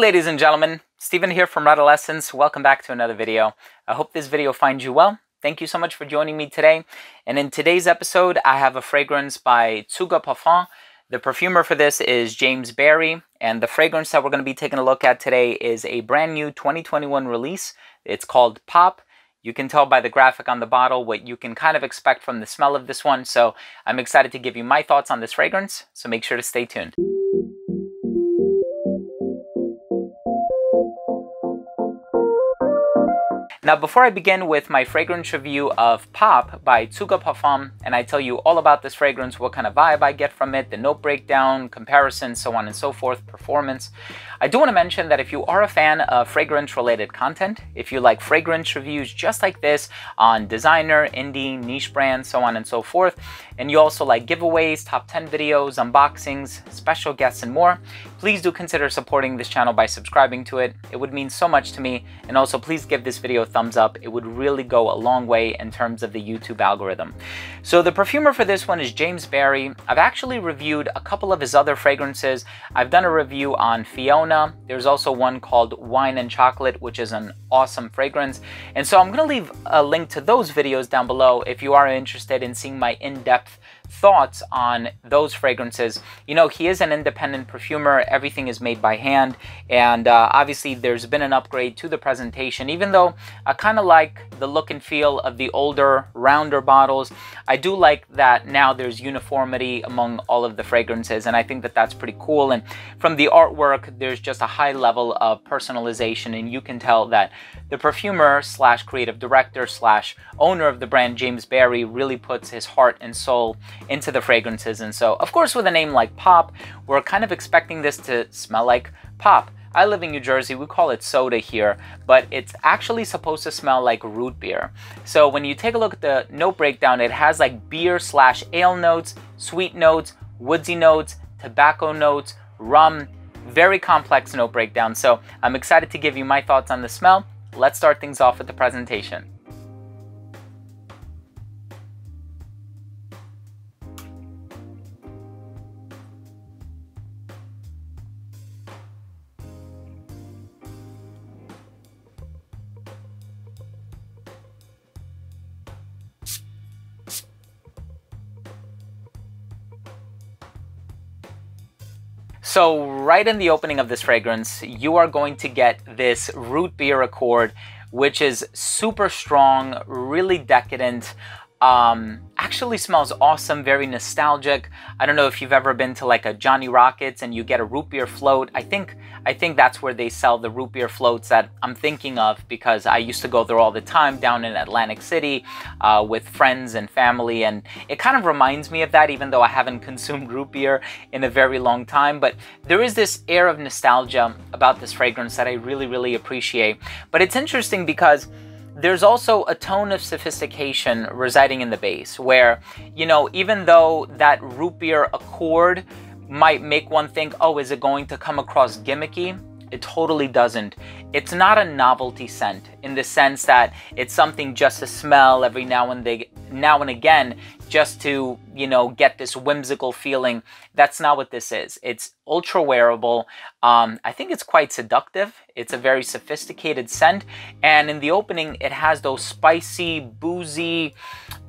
ladies and gentlemen, Stephen here from Redolessence. Welcome back to another video. I hope this video finds you well. Thank you so much for joining me today. And in today's episode, I have a fragrance by TSVGA Parfum. The perfumer for this is James Barry, and the fragrance that we're going to be taking a look at today is a brand new 2021 release. It's called Pop. You can tell by the graphic on the bottle what you can kind of expect from the smell of this one, so I'm excited to give you my thoughts on this fragrance, so make sure to stay tuned. Now, before I begin with my fragrance review of Pop by TSVGA Parfum, and I tell you all about this fragrance, what kind of vibe I get from it, the note breakdown, comparison, so on and so forth, performance, I do want to mention that if you are a fan of fragrance related content, if you like fragrance reviews just like this on designer, indie, niche brands, so on and so forth, and you also like giveaways, top 10 videos, unboxings, special guests, and more, please do consider supporting this channel by subscribing to it. It would mean so much to me. And also please give this video a thumbs up. It would really go a long way in terms of the YouTube algorithm. So the perfumer for this one is James Barry. I've actually reviewed a couple of his other fragrances. I've done a review on Fiona. There's also one called Wine and Chocolate, which is an awesome fragrance. And so I'm to leave a link to those videos down below if you are interested in seeing my in-depth thoughts on those fragrances. You know, he is an independent perfumer. Everything is made by hand. And uh, obviously, there's been an upgrade to the presentation. Even though I kind of like the look and feel of the older, rounder bottles, I do like that now there's uniformity among all of the fragrances. And I think that that's pretty cool. And from the artwork, there's just a high level of personalization. And you can tell that the perfumer slash creative director slash owner of the brand, James Barry, really puts his heart and soul into the fragrances. And so, of course, with a name like Pop, we're kind of expecting this to smell like pop. I live in New Jersey, we call it soda here, but it's actually supposed to smell like root beer. So when you take a look at the note breakdown, it has like beer slash ale notes, sweet notes, woodsy notes, tobacco notes, rum, very complex note breakdown. So I'm excited to give you my thoughts on the smell. Let's start things off with the presentation. So right in the opening of this fragrance, you are going to get this root beer accord, which is super strong, really decadent. Um, actually smells awesome, very nostalgic. I don't know if you've ever been to like a Johnny Rockets and you get a root beer float. I think I think that's where they sell the root beer floats that I'm thinking of because I used to go there all the time down in Atlantic City uh, with friends and family, and it kind of reminds me of that, even though I haven't consumed root beer in a very long time. But there is this air of nostalgia about this fragrance that I really, really appreciate. But it's interesting because there's also a tone of sophistication residing in the base where, you know, even though that root beer accord might make one think, oh, is it going to come across gimmicky? It totally doesn't. It's not a novelty scent in the sense that it's something just to smell every now and they, now and again just to, you know, get this whimsical feeling. That's not what this is. It's ultra wearable. Um, I think it's quite seductive. It's a very sophisticated scent. And in the opening, it has those spicy, boozy,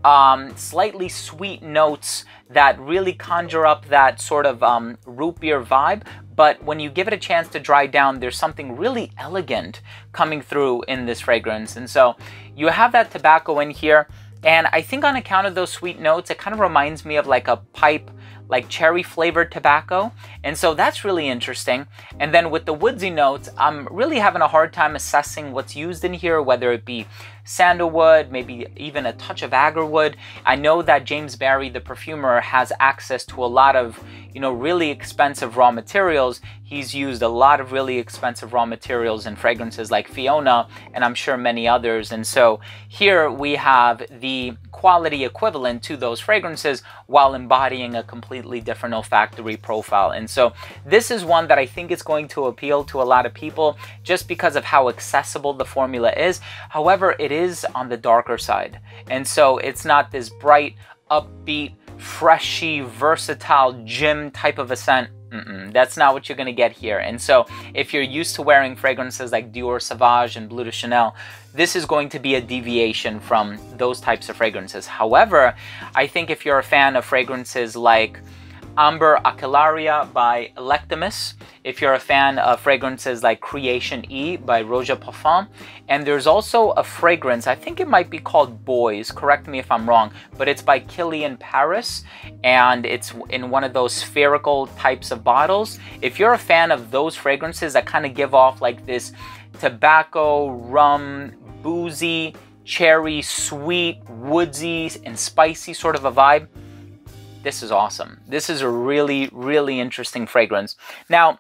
um, slightly sweet notes that really conjure up that sort of um, root beer vibe. But when you give it a chance to dry down, there's something really elegant coming through in this fragrance. And so you have that tobacco in here. And I think on account of those sweet notes, it kind of reminds me of like a pipe, like cherry flavored tobacco. And so that's really interesting. And then with the woodsy notes, I'm really having a hard time assessing what's used in here, whether it be sandalwood, maybe even a touch of agarwood. I know that James Barry, the perfumer, has access to a lot of, you know, really expensive raw materials. He's used a lot of really expensive raw materials in fragrances like Fiona, and I'm sure many others. And so here we have the quality equivalent to those fragrances while embodying a completely different olfactory profile. And so this is one that I think is going to appeal to a lot of people just because of how accessible the formula is. However, it is on the darker side. And so it's not this bright, upbeat, freshy, versatile gym type of a scent Mm-mm, that's not what you're to get here. And so, if you're used to wearing fragrances like Dior Sauvage and Bleu de Chanel, this is going to be a deviation from those types of fragrances. However, I think if you're a fan of fragrances like Amber Aquilaria by Electimuss, if you're a fan of fragrances like Creation E by Roja Parfum. And there's also a fragrance, I think it might be called Boys, correct me if I'm wrong, but it's by Kilian Paris and it's in one of those spherical types of bottles. If you're a fan of those fragrances that kind of give off like this tobacco, rum, boozy, cherry, sweet, woodsy, and spicy sort of a vibe, this is awesome. This is a really, really interesting fragrance. Now,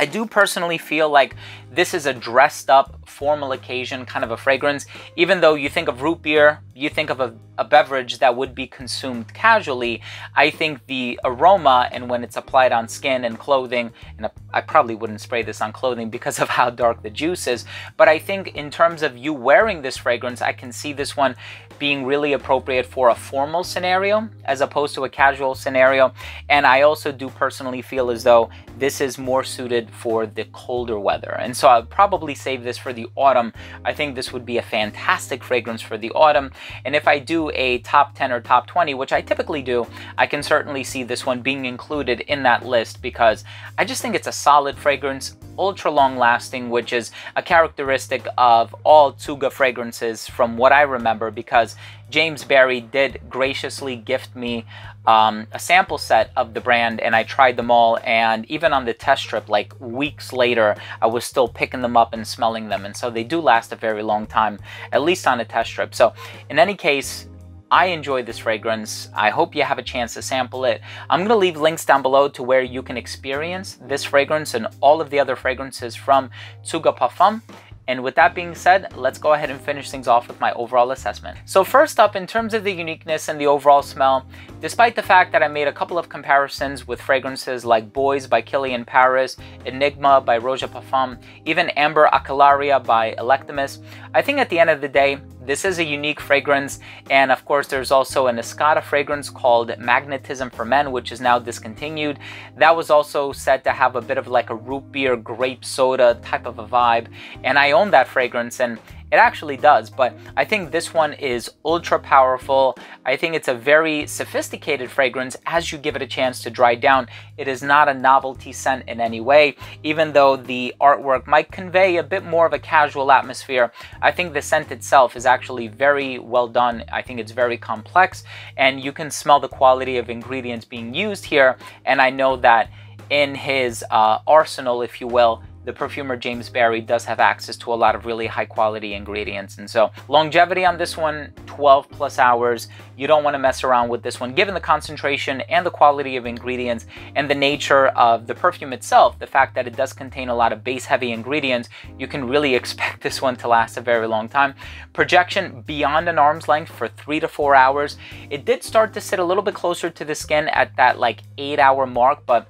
I do personally feel like this is a dressed up formal occasion kind of a fragrance. Even though you think of root beer, you think of a, a, beverage that would be consumed casually, I think the aroma and when it's applied on skin and clothing, and I probably wouldn't spray this on clothing because of how dark the juice is, but I think in terms of you wearing this fragrance, I can see this one being really appropriate for a formal scenario as opposed to a casual scenario. And I also do personally feel as though this is more suited for the colder weather. And so I'd probably save this for the autumn. I think this would be a fantastic fragrance for the autumn. And if I do a top 10 or top 20, which I typically do, I can certainly see this one being included in that list because I just think it's a solid fragrance, ultra long lasting, which is a characteristic of all TSVGA fragrances from what I remember because James Barry did graciously gift me um, a sample set of the brand and I tried them all and even on the test trip like weeks later I was still picking them up and smelling them and so they do last a very long time at least on a test trip. So in any case I enjoy this fragrance. I hope you have a chance to sample it. I'm to leave links down below to where you can experience this fragrance and all of the other fragrances from TSVGA Parfum. And with that being said, let's go ahead and finish things off with my overall assessment. So first up, in terms of the uniqueness and the overall smell, despite the fact that I made a couple of comparisons with fragrances like Boys by Kilian Paris, Enigma by Roja Parfum, even Amber Aquilaria by Electimuss, I think at the end of the day, this is a unique fragrance, and of course, there's also an Escada fragrance called Magnetism for Men, which is now discontinued. That was also said to have a bit of like a root beer grape soda type of a vibe, and I own that fragrance, and it actually does, but I think this one is ultra powerful. I think it's a very sophisticated fragrance as you give it a chance to dry down. It is not a novelty scent in any way, even though the artwork might convey a bit more of a casual atmosphere. I think the scent itself is actually very well done. I think it's very complex, and you can smell the quality of ingredients being used here. And I know that in his uh, arsenal, if you will, the perfumer James Barry does have access to a lot of really high quality ingredients. And so longevity on this one, 12 plus hours. You don't want to mess around with this one. Given the concentration and the quality of ingredients and the nature of the perfume itself, the fact that it does contain a lot of base heavy ingredients, you can really expect this one to last a very long time. Projection beyond an arm's length for three to four hours. It did start to sit a little bit closer to the skin at that like eight hour mark, but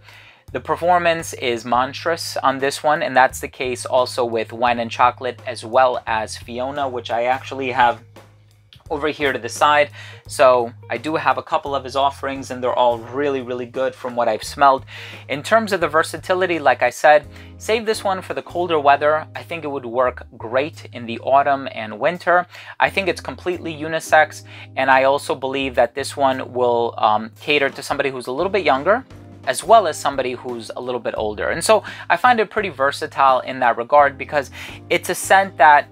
the performance is monstrous on this one, and that's the case also with Wine and Chocolate as well as Fiona, which I actually have over here to the side. So I do have a couple of his offerings and they're all really, really good from what I've smelled. In terms of the versatility, like I said, save this one for the colder weather. I think it would work great in the autumn and winter. I think it's completely unisex. And I also believe that this one will um, cater to somebody who's a little bit younger as well as somebody who's a little bit older. And so I find it pretty versatile in that regard because it's a scent that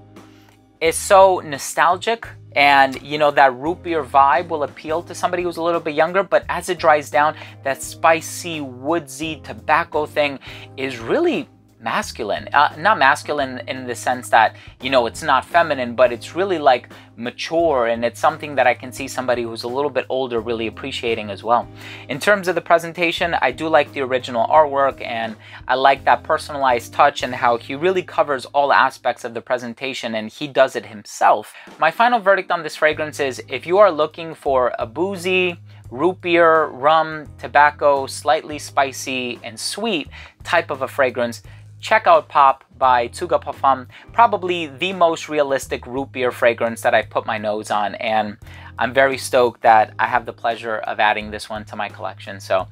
is so nostalgic and you know that root beer vibe will appeal to somebody who's a little bit younger but as it dries down that spicy woodsy tobacco thing is really masculine. Uh, not masculine in the sense that, you know, it's not feminine, but it's really like mature and it's something that I can see somebody who's a little bit older really appreciating as well. In terms of the presentation, I do like the original artwork and I like that personalized touch and how he really covers all aspects of the presentation and he does it himself. My final verdict on this fragrance is if you are looking for a boozy, root beer, rum, tobacco, slightly spicy and sweet type of a fragrance, check out Pop by TSVGA Parfum, probably the most realistic root beer fragrance that I've put my nose on, and I'm very stoked that I have the pleasure of adding this one to my collection. So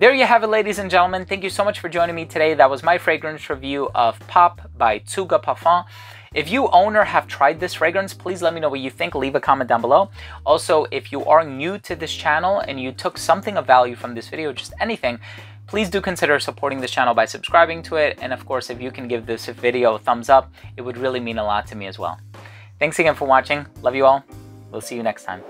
There you have it, ladies and gentlemen. Thank you so much for joining me today. That was my fragrance review of Pop by TSVGA Parfum. If you own or have tried this fragrance, please let me know what you think. Leave a comment down below. Also, if you are new to this channel and you took something of value from this video, just anything, please do consider supporting this channel by subscribing to it. And of course, if you can give this video a thumbs up, it would really mean a lot to me as well. Thanks again for watching. Love you all. We'll see you next time.